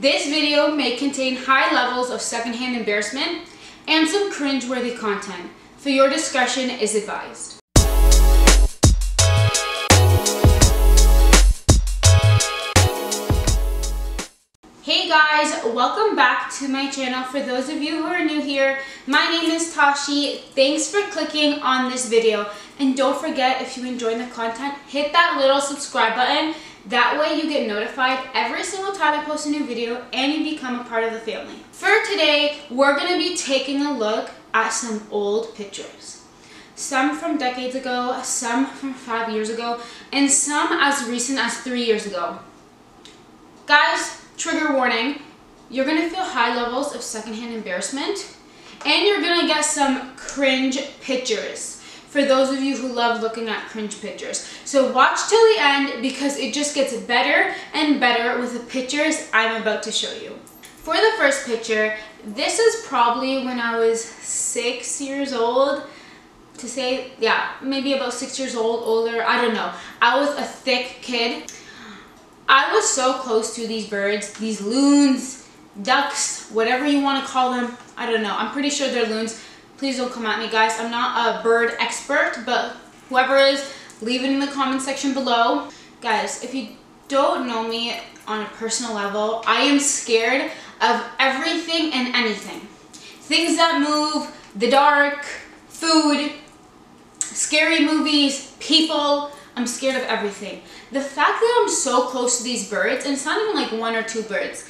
This video may contain high levels of secondhand embarrassment and some cringe-worthy content. For your discretion is advised. Hey guys, welcome back to my channel. For those of you who are new here, my name is Tashi. Thanks for clicking on this video. And don't forget, if you enjoy the content, hit that little subscribe button. That way you get notified every single time I post a new video and you become a part of the family. For today, we're gonna be taking a look at some old pictures. Some from decades ago, some from five years ago, and some as recent as three years ago. Guys, trigger warning, you're gonna feel high levels of secondhand embarrassment and you're gonna get some cringe pictures for those of you who love looking at cringe pictures. So watch till the end because it just gets better and better with the pictures I'm about to show you. For the first picture, this is probably when I was six years old to say, yeah, maybe about six years old, older, I don't know. I was a thick kid. I was so close to these birds, these loons, ducks, whatever you want to call them. I don't know. I'm pretty sure they're loons. Please don't come at me, guys. I'm not a bird expert, but whoever is, leave it in the comment section below. Guys, if you don't know me on a personal level, I am scared of everything and anything. Things that move, the dark, food, scary movies, people, I'm scared of everything. The fact that I'm so close to these birds, and it's not even like one or two birds,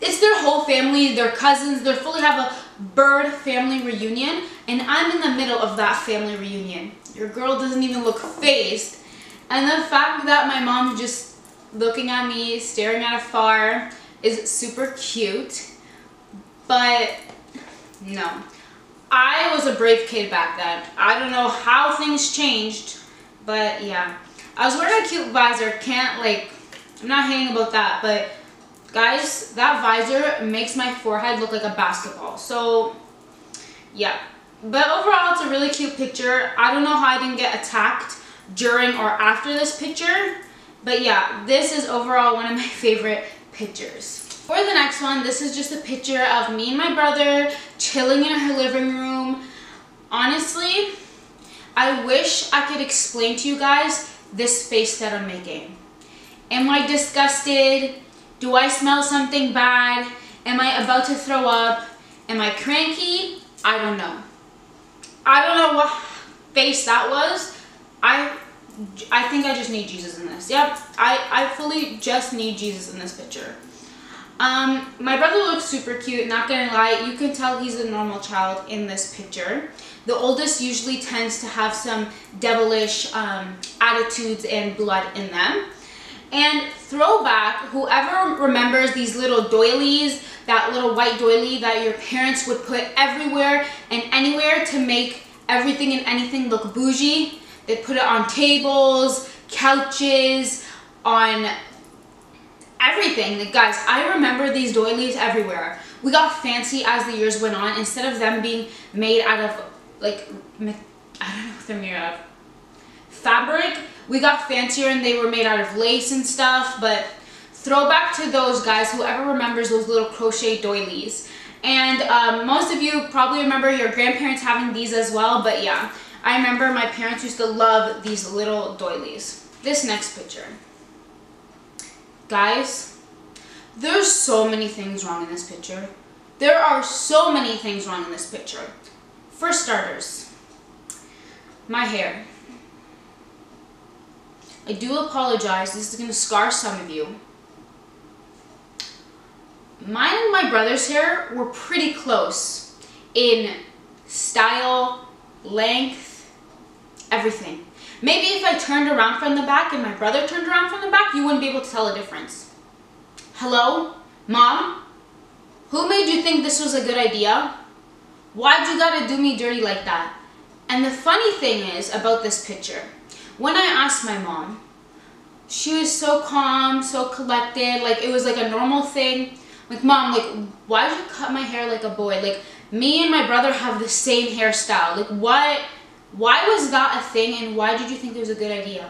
it's their whole family, their cousins, they fully have a bird family reunion, and I'm in the middle of that family reunion. Your girl doesn't even look phased. And the fact that my mom's just looking at me, staring at afar, is super cute. But, no. I was a brave kid back then. I don't know how things changed, but yeah. I was wearing a cute visor. Can't like, I'm not hating about that. But guys, that visor makes my forehead look like a basketball. So yeah. But overall, it's a really cute picture. I don't know how I didn't get attacked during or after this picture. But yeah, this is overall one of my favorite pictures. For the next one, this is just a picture of me and my brother chilling in her living room. Honestly, I wish I could explain to you guys this face that I'm making. Am I disgusted? Do I smell something bad? Am I about to throw up? Am I cranky? I don't know. I don't know what face that was. I I think I just need Jesus in this. Yep, I, I fully just need Jesus in this picture. Um, my brother looks super cute, not gonna lie. You can tell he's a normal child in this picture. The oldest usually tends to have some devilish um, attitudes and blood in them. And throwback, whoever remembers these little doilies, that little white doily that your parents would put everywhere and anywhere to make everything and anything look bougie. They put it on tables, couches, on everything. Guys, I remember these doilies everywhere. We got fancy as the years went on. Instead of them being made out of like, I don't know what they're made out of. Fabric, we got fancier and they were made out of lace and stuff, but throwback to those guys, whoever remembers those little crochet doilies. And um, most of you probably remember your grandparents having these as well, but yeah, I remember my parents used to love these little doilies. This next picture. Guys, there's so many things wrong in this picture. There are so many things wrong in this picture. For starters, my hair. I do apologize. This is going to scar some of you. Mine and my brother's hair were pretty close in style, length, everything. Maybe if I turned around from the back and my brother turned around from the back, you wouldn't be able to tell a difference. Hello? Mom? Who made you think this was a good idea? Why'd you gotta do me dirty like that? And the funny thing is about this picture, when I asked my mom, she was so calm, so collected, like it was like a normal thing. Like, mom, like, why did you cut my hair like a boy? Like, me and my brother have the same hairstyle. Like, what? why was that a thing and why did you think it was a good idea?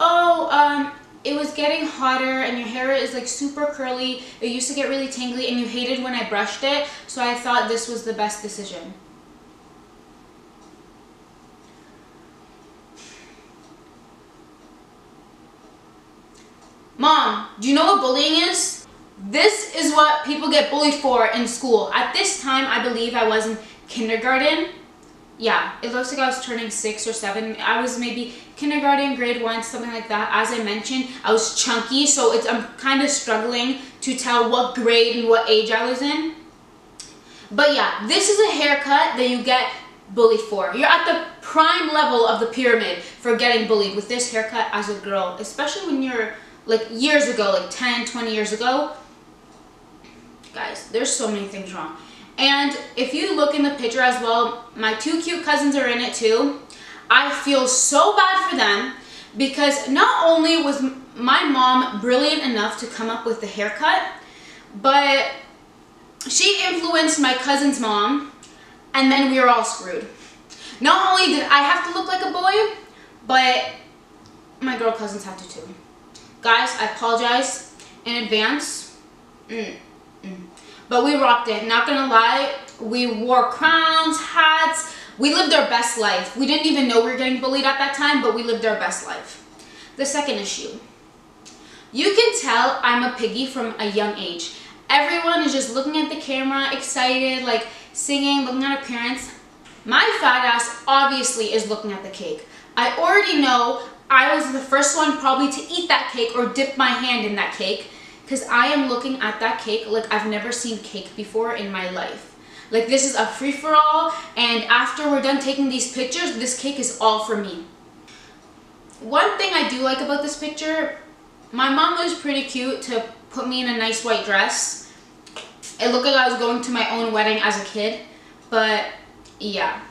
Oh, um, it was getting hotter and your hair is like super curly. It used to get really tangly and you hated when I brushed it. So I thought this was the best decision. Mom, do you know what bullying is? This is what people get bullied for in school. At this time, I believe I was in kindergarten. Yeah, it looks like I was turning six or seven. I was maybe kindergarten, grade one, something like that. As I mentioned, I was chunky, so it's, I'm kind of struggling to tell what grade and what age I was in. But yeah, this is a haircut that you get bullied for. You're at the prime level of the pyramid for getting bullied with this haircut as a girl, especially when you're like years ago, like 10, 20 years ago. Guys, there's so many things wrong. And if you look in the picture as well, my two cute cousins are in it too. I feel so bad for them because not only was my mom brilliant enough to come up with the haircut, but she influenced my cousin's mom and then we were all screwed. Not only did I have to look like a boy, but my girl cousins had to too. Guys, I apologize in advance. Mm, mm. But we rocked it, not gonna lie. We wore crowns, hats. We lived our best life. We didn't even know we were getting bullied at that time, but we lived our best life. The second issue. You can tell I'm a piggy from a young age. Everyone is just looking at the camera, excited, like singing, looking at appearance. My fat ass obviously is looking at the cake. I already know I was the first one probably to eat that cake or dip my hand in that cake because I am looking at that cake like I've never seen cake before in my life. Like this is a free-for-all and after we're done taking these pictures, this cake is all for me. One thing I do like about this picture, my mom was pretty cute to put me in a nice white dress. It looked like I was going to my own wedding as a kid, but yeah.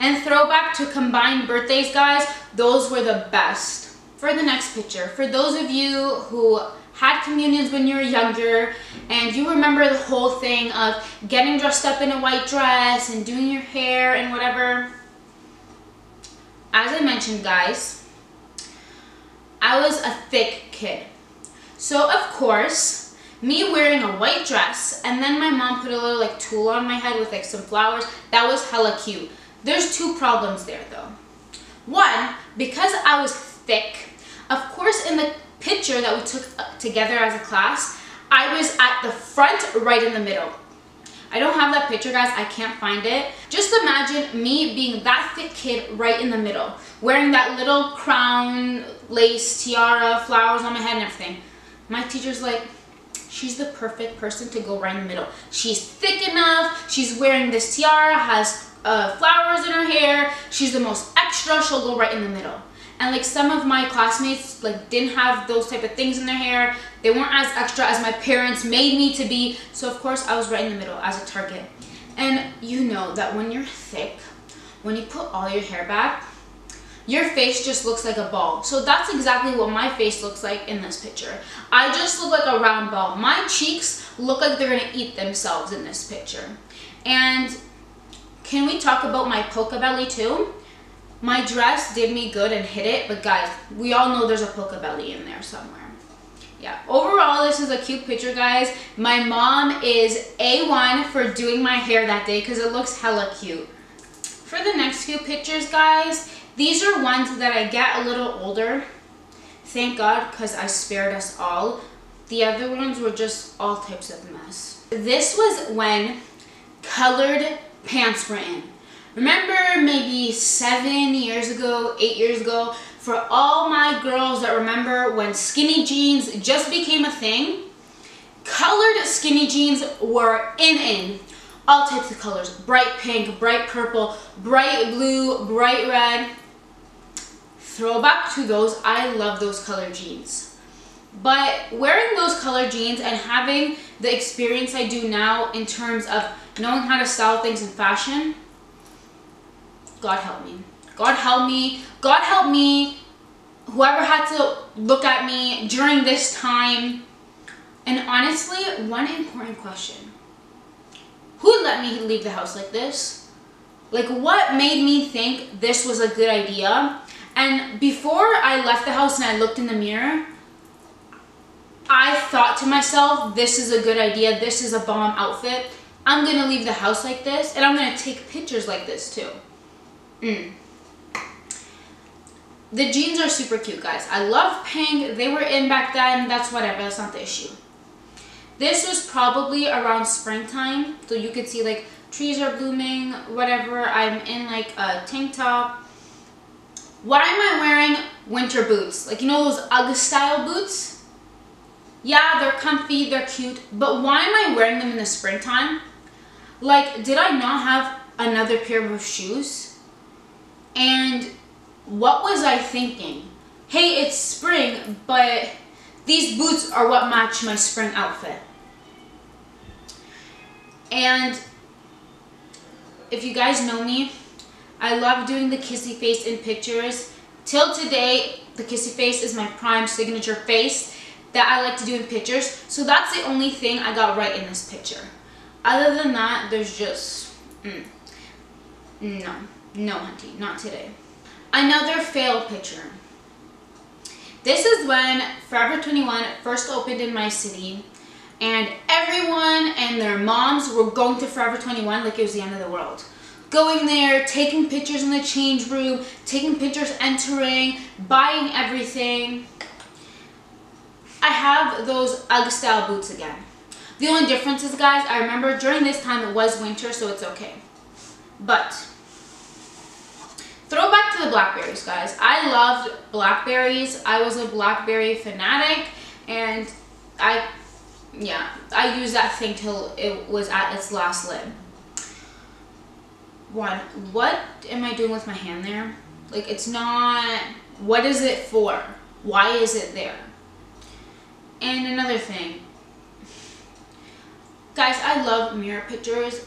And throwback to combined birthdays, guys, those were the best. For the next picture, for those of you who had communions when you were younger and you remember the whole thing of getting dressed up in a white dress and doing your hair and whatever. As I mentioned, guys, I was a thick kid. So, of course, me wearing a white dress and then my mom put a little like tulle on my head with like some flowers, that was hella cute. There's two problems there though. One, because I was thick, of course in the picture that we took uh, together as a class, I was at the front right in the middle. I don't have that picture, guys. I can't find it. Just imagine me being that thick kid right in the middle, wearing that little crown, lace, tiara, flowers on my head and everything. My teacher's like, she's the perfect person to go right in the middle. She's thick enough. She's wearing this tiara, has uh, flowers in her hair. She's the most extra. She'll go right in the middle. And like some of my classmates like didn't have those type of things in their hair. They weren't as extra as my parents made me to be. So of course I was right in the middle as a target. And you know that when you're thick when you put all your hair back your face just looks like a ball. So that's exactly what my face looks like in this picture. I just look like a round ball. My cheeks look like they're gonna eat themselves in this picture. And can we talk about my polka belly too my dress did me good and hit it, but guys, we all know there's a polka belly in there somewhere. Yeah, overall, this is a cute picture, guys. My mom is A1 for doing my hair that day because it looks hella cute. For the next few pictures, guys, these are ones that I get a little older. Thank God, because I spared us all. The other ones were just all types of mess. This was when colored pants were in. Remember maybe seven years ago, eight years ago, for all my girls that remember when skinny jeans just became a thing, colored skinny jeans were in in. All types of colors, bright pink, bright purple, bright blue, bright red. Throwback to those, I love those color jeans. But wearing those color jeans and having the experience I do now in terms of knowing how to style things in fashion, God help me. God help me. God help me. Whoever had to look at me during this time. And honestly, one important question. Who let me leave the house like this? Like what made me think this was a good idea? And before I left the house and I looked in the mirror, I thought to myself, this is a good idea, this is a bomb outfit, I'm gonna leave the house like this and I'm gonna take pictures like this too. Mm. The jeans are super cute, guys. I love pink. They were in back then. That's whatever. That's not the issue. This was probably around springtime. So you could see like trees are blooming, whatever. I'm in like a tank top. Why am I wearing winter boots? Like, you know those UGG style boots? Yeah, they're comfy, they're cute, but why am I wearing them in the springtime? Like, did I not have another pair of shoes? And what was I thinking? Hey, it's spring, but these boots are what match my spring outfit. And if you guys know me, I love doing the kissy face in pictures. Till today, the kissy face is my prime signature face that I like to do in pictures. So that's the only thing I got right in this picture. Other than that, there's just, mm, no, no hunty, not today. Another fail picture. This is when Forever 21 first opened in my city and everyone and their moms were going to Forever 21 like it was the end of the world. Going there, taking pictures in the change room, taking pictures entering, buying everything. I have those UGG style boots again. The only difference is, guys, I remember during this time it was winter, so it's okay. But Throwback to the blackberries, guys. I loved blackberries. I was a blackberry fanatic, and I, yeah, I used that thing till it was at its last limb. One, what am I doing with my hand there? Like, it's not, what is it for? Why is it there? And another thing, guys, I love mirror pictures,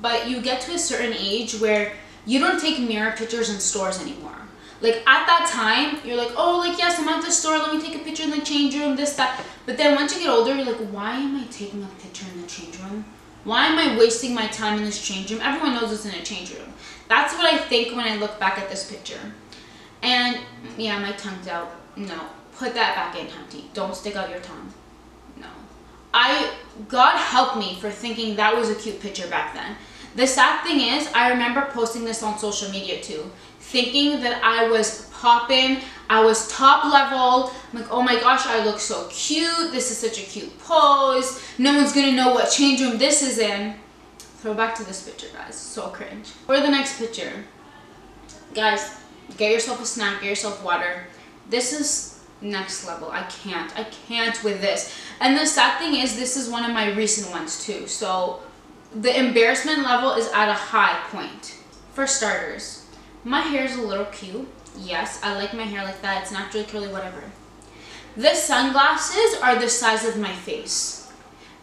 but you get to a certain age where you don't take mirror pictures in stores anymore. Like at that time, you're like, oh, like yes, I'm at the store. Let me take a picture in the change room, this, that. But then once you get older, you're like, why am I taking a picture in the change room? Why am I wasting my time in this change room? Everyone knows it's in a change room. That's what I think when I look back at this picture. And yeah, my tongue's out. No, put that back in, Hunty. Don't stick out your tongue. I, God help me for thinking that was a cute picture back then. The sad thing is, I remember posting this on social media too, thinking that I was popping, I was top level, I'm like, oh my gosh, I look so cute, this is such a cute pose, no one's gonna know what change room this is in. Throw back to this picture, guys, so cringe. For the next picture, guys, get yourself a snack, get yourself water. This is next level. I can't. I can't with this. And the sad thing is this is one of my recent ones too. So the embarrassment level is at a high point. For starters, my hair is a little cute. Yes, I like my hair like that. It's naturally curly, whatever. The sunglasses are the size of my face.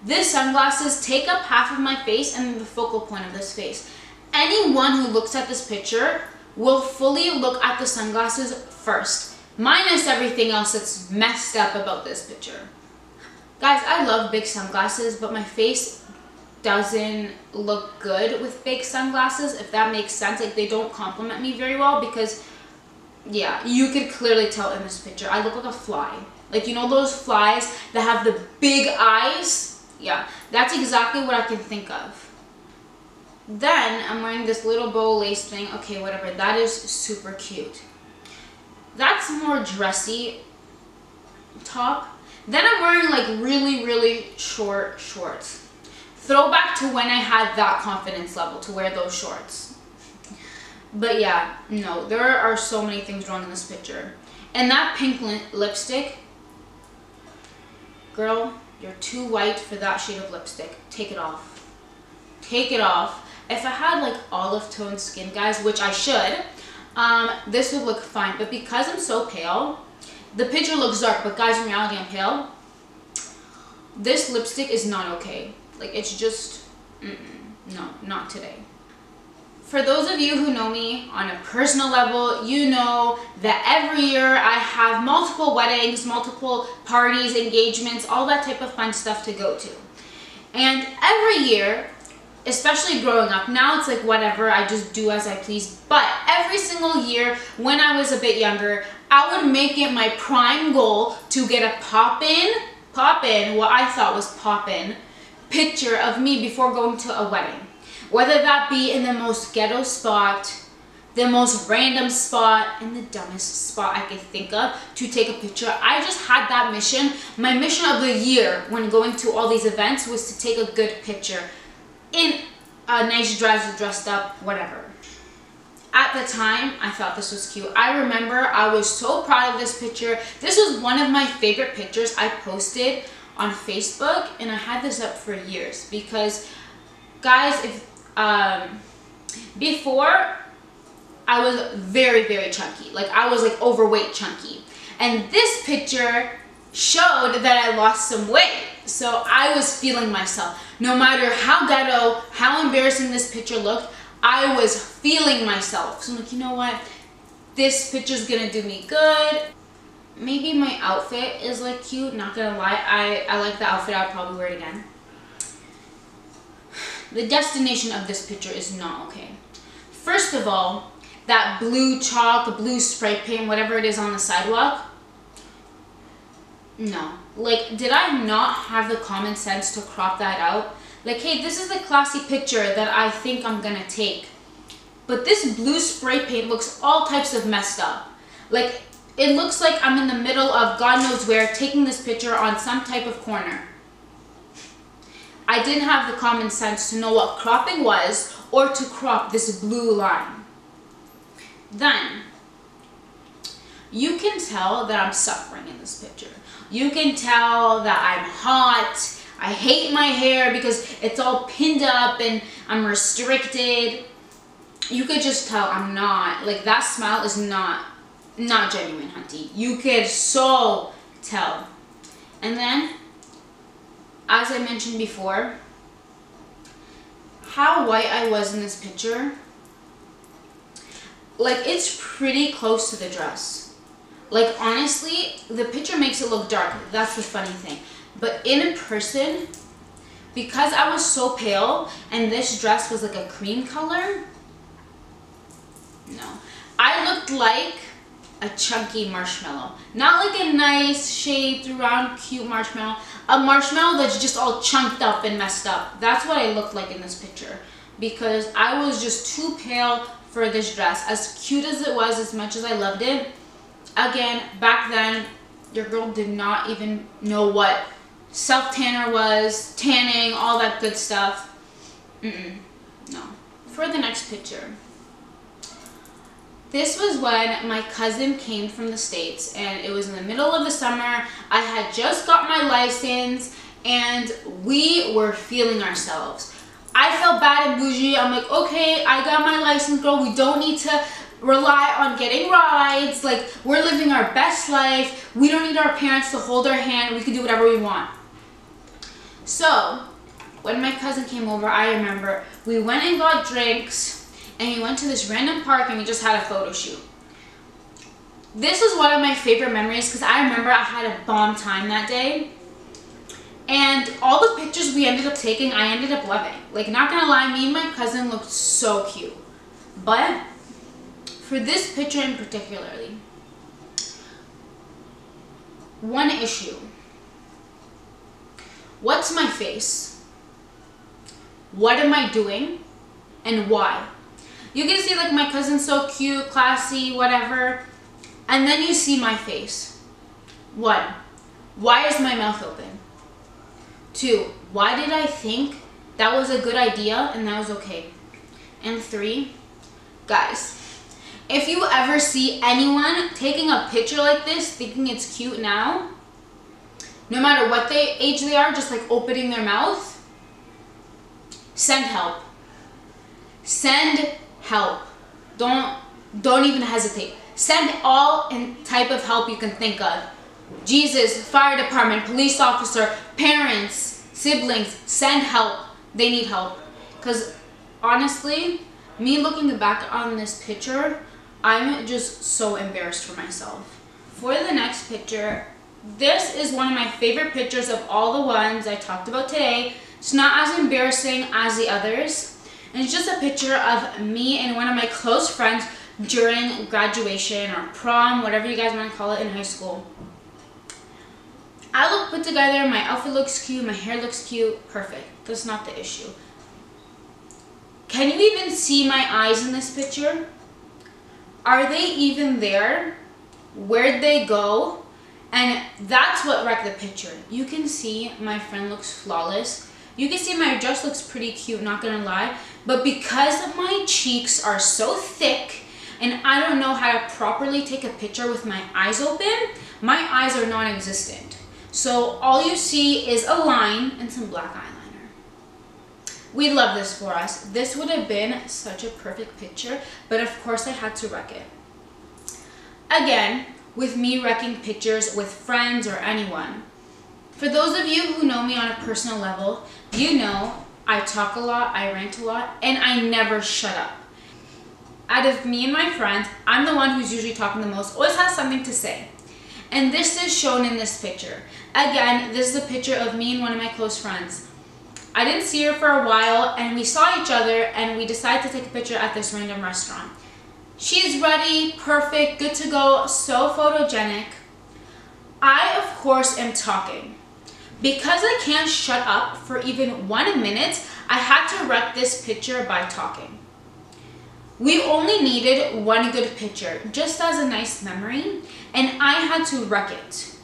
The sunglasses take up half of my face and the focal point of this face. Anyone who looks at this picture will fully look at the sunglasses first, minus everything else that's messed up about this picture. Guys, I love big sunglasses, but my face doesn't look good with big sunglasses, if that makes sense. Like, they don't complement me very well because, yeah, you could clearly tell in this picture. I look like a fly. Like, you know those flies that have the big eyes? Yeah, that's exactly what I can think of. Then, I'm wearing this little bow lace thing. Okay, whatever. That is super cute. That's more dressy top. Then I'm wearing, like, really, really short shorts throwback to when I had that confidence level to wear those shorts. But yeah, no, there are so many things wrong in this picture. And that pink li lipstick, girl, you're too white for that shade of lipstick. Take it off. Take it off. If I had like olive tone skin, guys, which I should, um, this would look fine. But because I'm so pale, the picture looks dark, but guys, in reality, I'm pale. This lipstick is not okay. Like it's just, mm -mm, no, not today. For those of you who know me on a personal level, you know that every year I have multiple weddings, multiple parties, engagements, all that type of fun stuff to go to. And every year, especially growing up, now it's like whatever, I just do as I please. But every single year when I was a bit younger, I would make it my prime goal to get a pop-in pop-in, what I thought was pop-in, picture of me before going to a wedding. Whether that be in the most ghetto spot, the most random spot, and the dumbest spot I could think of to take a picture. I just had that mission. My mission of the year when going to all these events was to take a good picture in a nice dress, dressed up, whatever. At the time, I thought this was cute. I remember I was so proud of this picture. This was one of my favorite pictures I posted on Facebook, and I had this up for years because, guys, if um, before I was very, very chunky. Like I was like overweight chunky. And this picture showed that I lost some weight. So I was feeling myself. No matter how ghetto, how embarrassing this picture looked, I was feeling myself. So I'm like, you know what? This picture's gonna do me good. Maybe my outfit is like cute, not gonna lie. I, I like the outfit, I'll probably wear it again. The destination of this picture is not okay. First of all, that blue chalk, blue spray paint, whatever it is on the sidewalk, no. Like, did I not have the common sense to crop that out? Like, hey, this is the classy picture that I think I'm gonna take. But this blue spray paint looks all types of messed up. Like, it looks like I'm in the middle of God knows where taking this picture on some type of corner. I didn't have the common sense to know what cropping was or to crop this blue line. Then, you can tell that I'm suffering in this picture. You can tell that I'm hot, I hate my hair because it's all pinned up and I'm restricted. You could just tell I'm not, like that smile is not, not genuine, hunty. You could so tell. And then, as I mentioned before, how white I was in this picture, like it's pretty close to the dress. Like honestly, the picture makes it look dark. That's the funny thing. But in person, because I was so pale and this dress was like a cream color, no. I looked like a chunky marshmallow. Not like a nice shaped round cute marshmallow. A marshmallow that's just all chunked up and messed up. That's what I looked like in this picture. Because I was just too pale for this dress. As cute as it was, as much as I loved it, again, back then, your girl did not even know what self-tanner was, tanning, all that good stuff. Mm-mm, no. For the next picture. This was when my cousin came from the States and it was in the middle of the summer. I had just got my license and we were feeling ourselves. I felt bad and bougie. I'm like, okay, I got my license, girl. We don't need to rely on getting rides. Like, we're living our best life. We don't need our parents to hold our hand. We can do whatever we want. So, when my cousin came over, I remember we went and got drinks and we went to this random park and we just had a photo shoot. This was one of my favorite memories because I remember I had a bomb time that day. And all the pictures we ended up taking, I ended up loving. Like, not gonna lie, me and my cousin looked so cute. But, for this picture in particularly, one issue What's my face? What am I doing? And why? You can see like my cousin's so cute, classy, whatever. And then you see my face. One, why is my mouth open? Two, why did I think that was a good idea and that was okay? And three, guys, if you ever see anyone taking a picture like this thinking it's cute now, no matter what they age they are, just like opening their mouth, send help. Send help. Don't don't even hesitate. Send all in type of help you can think of. Jesus, fire department, police officer, parents, siblings, send help. They need help. Because honestly, me looking back on this picture, I'm just so embarrassed for myself. For the next picture, this is one of my favorite pictures of all the ones I talked about today. It's not as embarrassing as the others. And it's just a picture of me and one of my close friends during graduation or prom, whatever you guys want to call it in high school. I look put together, my outfit looks cute, my hair looks cute, perfect. That's not the issue. Can you even see my eyes in this picture? Are they even there? Where'd they go? And that's what wrecked the picture. You can see my friend looks flawless. You can see my dress looks pretty cute, not gonna lie. But because my cheeks are so thick and I don't know how to properly take a picture with my eyes open, my eyes are non-existent. So all you see is a line and some black eyeliner. We love this for us. This would have been such a perfect picture, but of course I had to wreck it. Again, with me wrecking pictures with friends or anyone. For those of you who know me on a personal level, you know I talk a lot, I rant a lot, and I never shut up. Out of me and my friends, I'm the one who's usually talking the most, always has something to say. And this is shown in this picture. Again, this is a picture of me and one of my close friends. I didn't see her for a while and we saw each other and we decided to take a picture at this random restaurant. She's ready, perfect, good to go, so photogenic. I, of course, am talking. Because I can't shut up for even one minute, I had to wreck this picture by talking. We only needed one good picture, just as a nice memory, and I had to wreck it.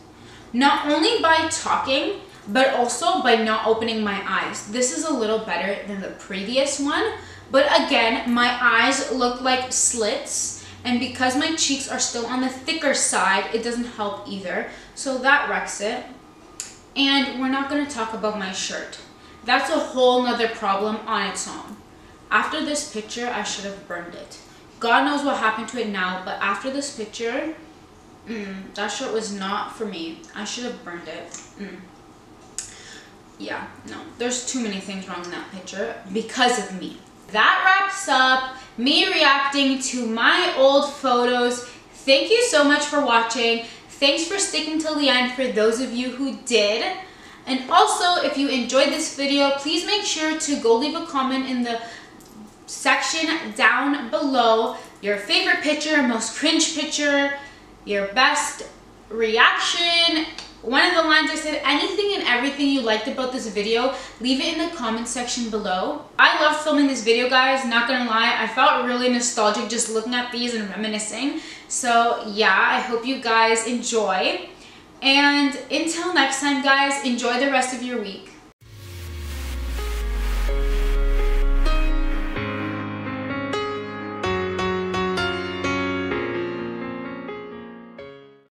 Not only by talking, but also by not opening my eyes. This is a little better than the previous one, but again, my eyes look like slits and because my cheeks are still on the thicker side, it doesn't help either. So that wrecks it. And we're not gonna talk about my shirt. That's a whole nother problem on its own. After this picture, I should have burned it. God knows what happened to it now, but after this picture, mm, that shirt was not for me. I should have burned it. Mm. Yeah, no, there's too many things wrong in that picture because of me that wraps up me reacting to my old photos. Thank you so much for watching. Thanks for sticking till the end for those of you who did. And also, if you enjoyed this video, please make sure to go leave a comment in the section down below. Your favorite picture, most cringe picture, your best reaction, one of the lines I said, anything and everything you liked about this video, leave it in the comment section below. I love filming this video, guys, not gonna lie. I felt really nostalgic just looking at these and reminiscing. So yeah, I hope you guys enjoy. And until next time, guys, enjoy the rest of your week.